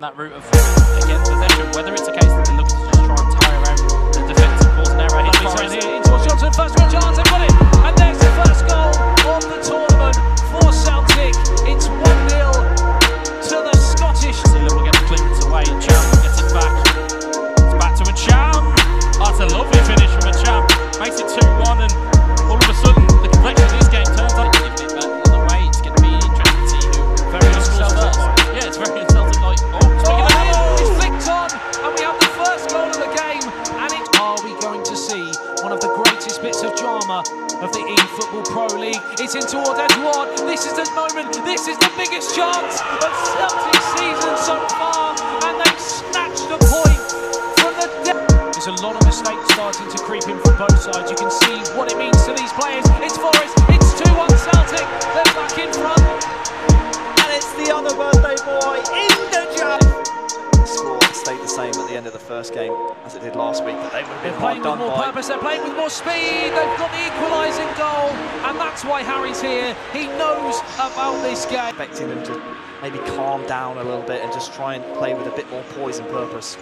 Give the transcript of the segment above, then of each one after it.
that route of again possession. Whether it's a case that they look to just try and tie around eFootball Pro League? It's in towards Edouard. This is the moment. This is the biggest chance of Celtic season so far, and they've snatched the point from the. There's a lot of mistakes starting to creep in from both sides. You can see what it means to these players. It's Forrest. It's 2-1 Celtic. They're back in front. And it's the other birthday end of the first game as it did last week, but they would have been playing with more by. purpose, they're playing with more speed, they've got the equalising goal, and that's why Harry's here. He knows about this game. Expecting them to maybe calm down a little bit and just try and play with a bit more poise and purpose.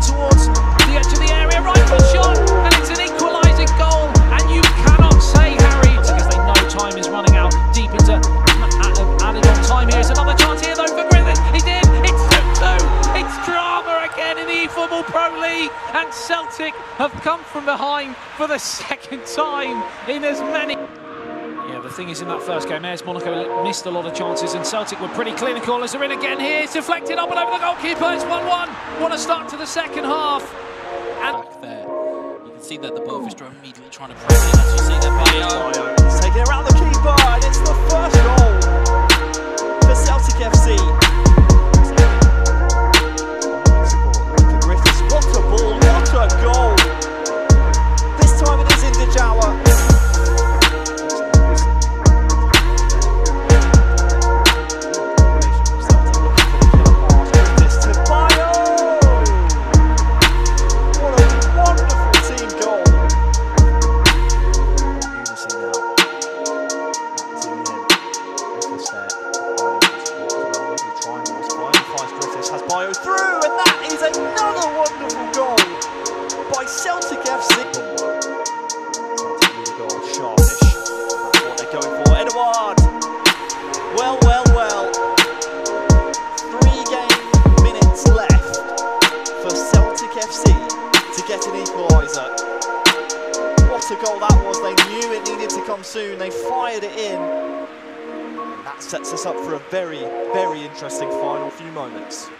In towards the edge of the area, right foot shot, and it's an equalising goal. And you cannot say Harry because they know time is running out deep into added on time. Here's another chance here though for Griffiths. He's in. It's 2-2. It's drama again in the eFootball Pro League, and Celtic have come from behind for the second time in as many. Yeah, the thing is, in that first game, AS Monaco missed a lot of chances, and Celtic were pretty clinical as they're in again here. It's deflected up and over the goalkeeper. It's 1 1. What a start to the second half. And Back there. You can see that the Bowfister are immediately trying to press it. As you see there, Bayo. Uh, He's taking it around the Through. And that is another wonderful goal by Celtic FC. What they're going for. Edouard. Well, well, well. Three game minutes left for Celtic FC to get an equaliser. What a goal that was. They knew it needed to come soon. They fired it in. That sets us up for a very, very interesting final few moments.